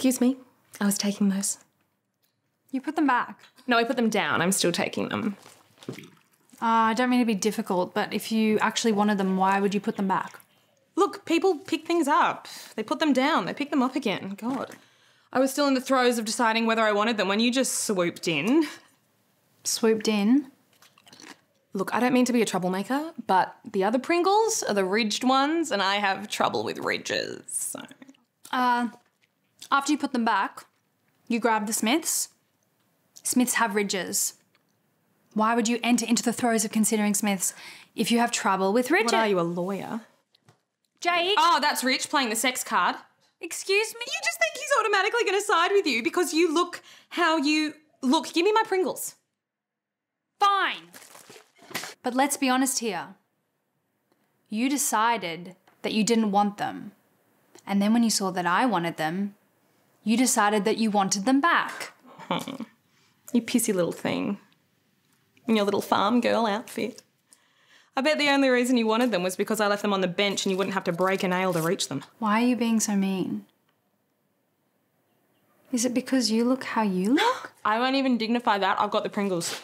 Excuse me. I was taking those. You put them back. No, I put them down. I'm still taking them. Uh, I don't mean to be difficult, but if you actually wanted them, why would you put them back? Look, people pick things up. They put them down. They pick them up again. God. I was still in the throes of deciding whether I wanted them when you just swooped in. Swooped in. Look, I don't mean to be a troublemaker, but the other Pringles are the ridged ones, and I have trouble with ridges. So. Uh, after you put them back, you grab the Smiths. Smiths have ridges. Why would you enter into the throes of considering Smiths if you have trouble with ridges? What are you, a lawyer? Jake? Oh, that's Rich playing the sex card. Excuse me? You just think he's automatically going to side with you because you look how you look. Give me my Pringles. Fine. But let's be honest here. You decided that you didn't want them. And then when you saw that I wanted them, you decided that you wanted them back. You pissy little thing. In your little farm girl outfit. I bet the only reason you wanted them was because I left them on the bench and you wouldn't have to break a nail to reach them. Why are you being so mean? Is it because you look how you look? I won't even dignify that. I've got the Pringles.